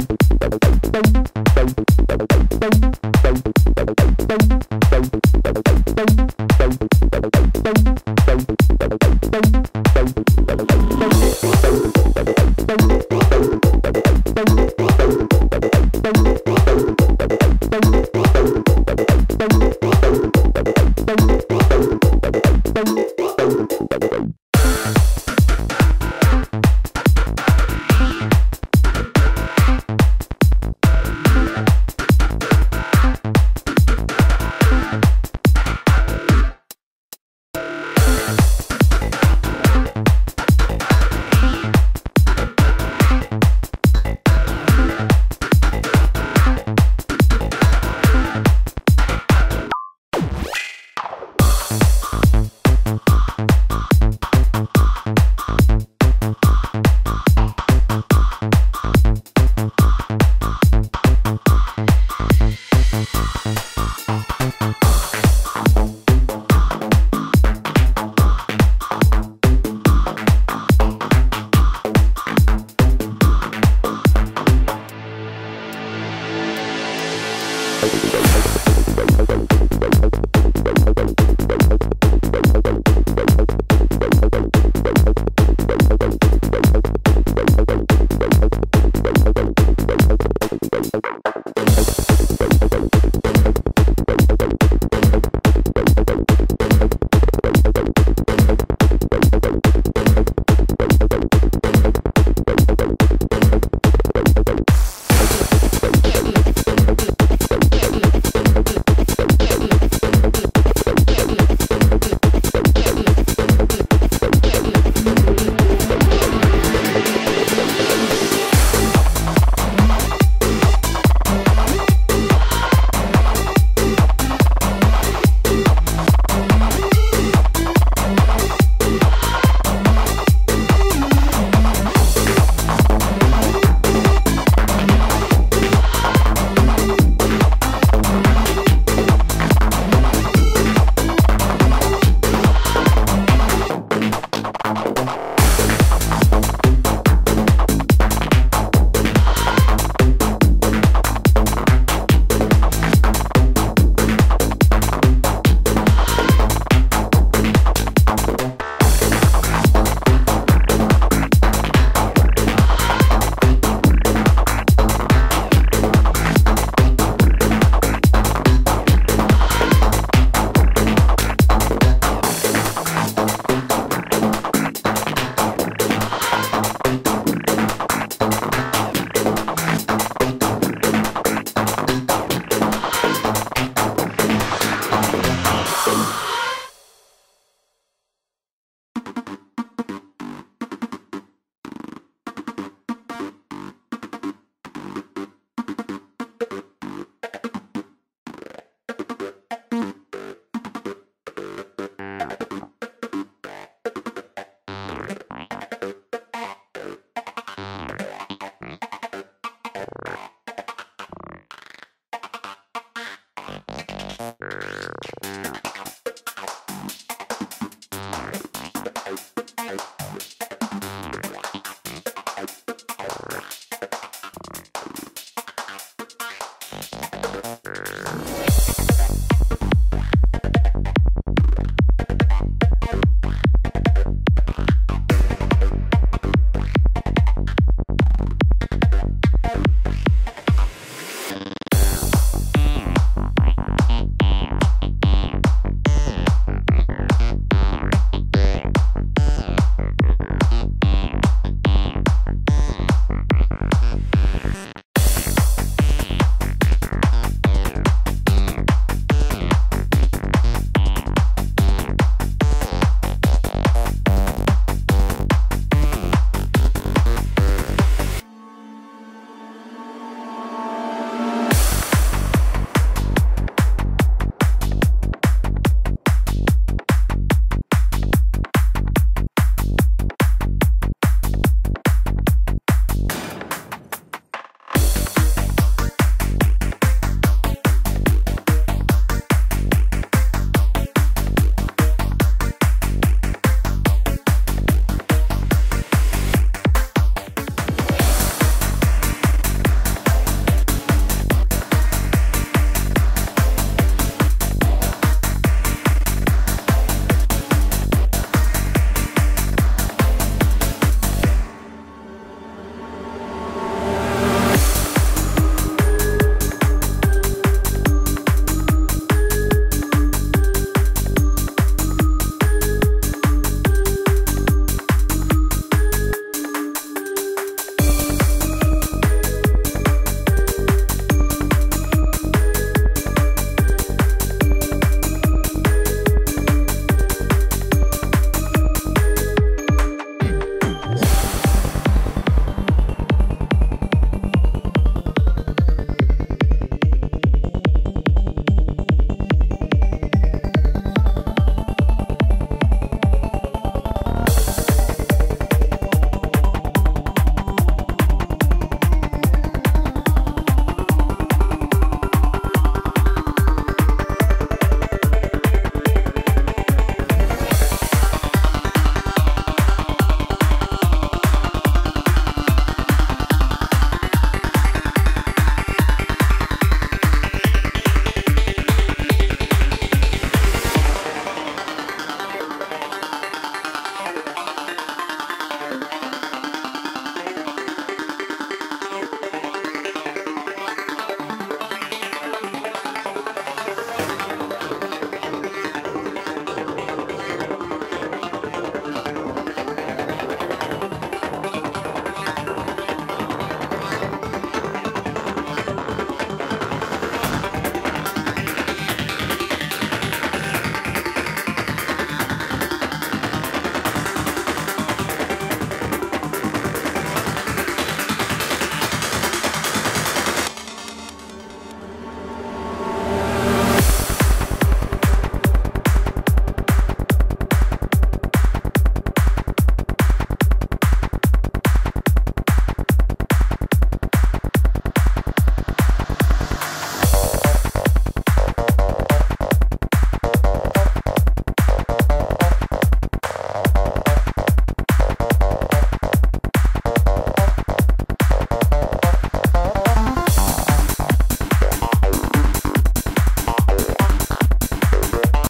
you